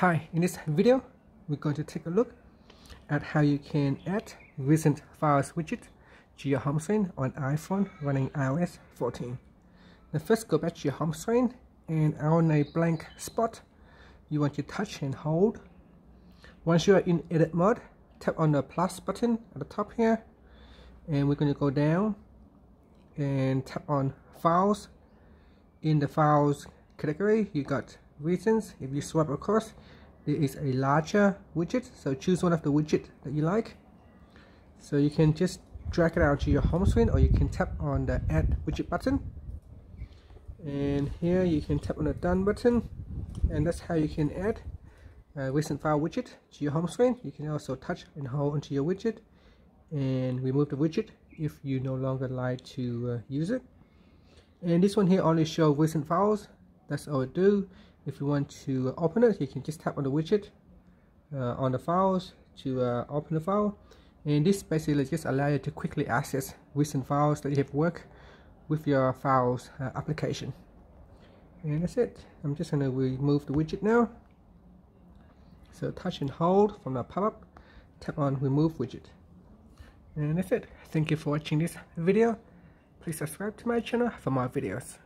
Hi, in this video, we're going to take a look at how you can add recent files widget to your home screen on iPhone running iOS 14. Now first go back to your home screen and on a blank spot, you want to touch and hold. Once you are in edit mode, tap on the plus button at the top here and we're going to go down and tap on files. In the files category, you got Recents if you swipe across there is a larger widget so choose one of the widget that you like. So you can just drag it out to your home screen or you can tap on the add widget button. And here you can tap on the done button and that's how you can add a recent file widget to your home screen. You can also touch and hold onto your widget and remove the widget if you no longer like to uh, use it. And this one here only show recent files. That's all it do if you want to open it you can just tap on the widget uh, on the files to uh, open the file. And this basically just allow you to quickly access recent files that you have worked with your files uh, application. And that's it. I'm just going to remove the widget now. So touch and hold from the pop-up. Tap on remove widget. And that's it. Thank you for watching this video. Please subscribe to my channel for more videos